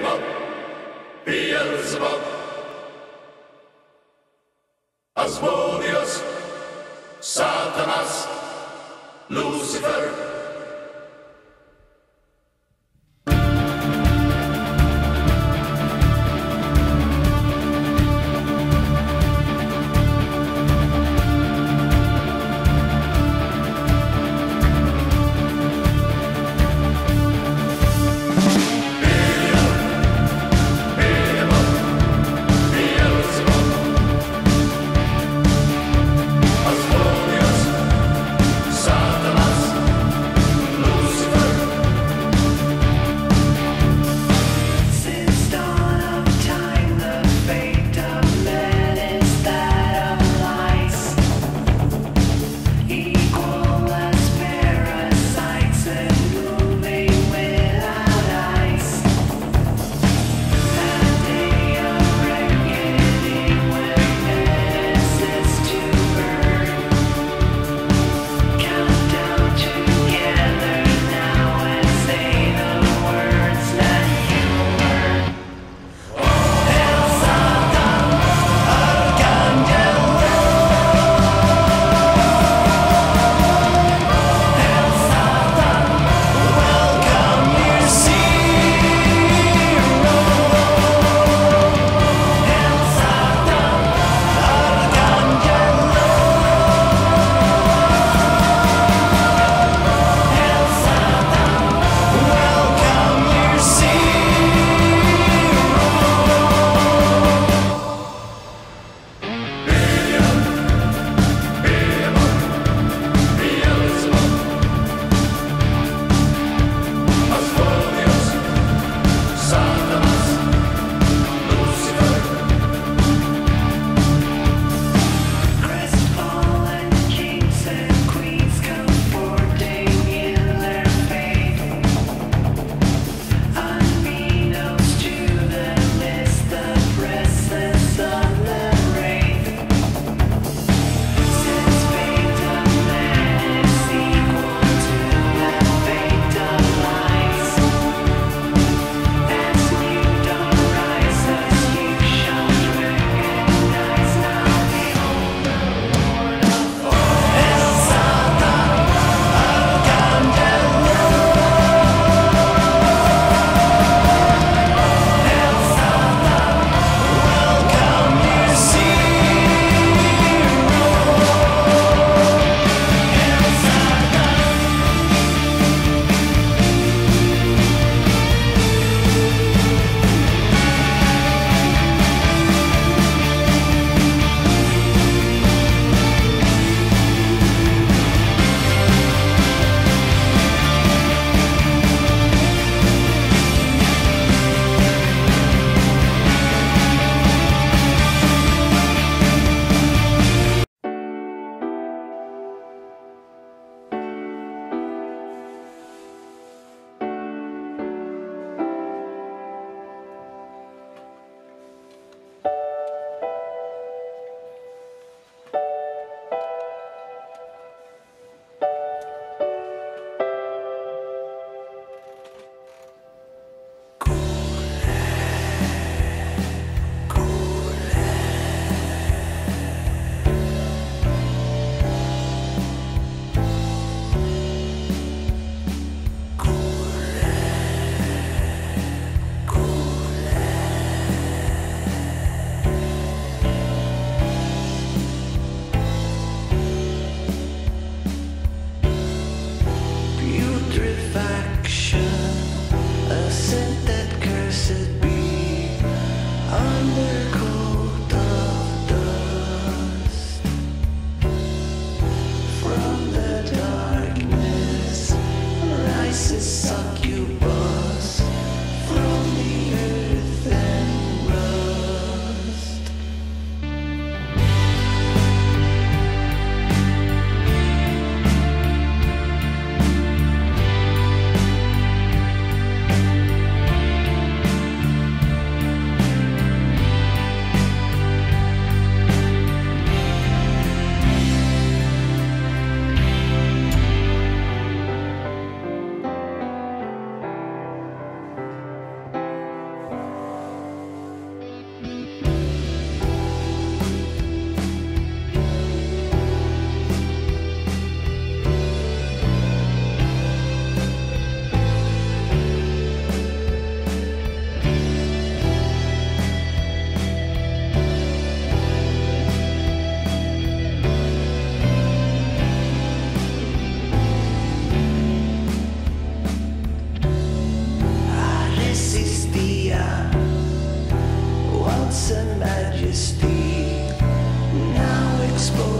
Beelzebub, Beelzebub, Exposed.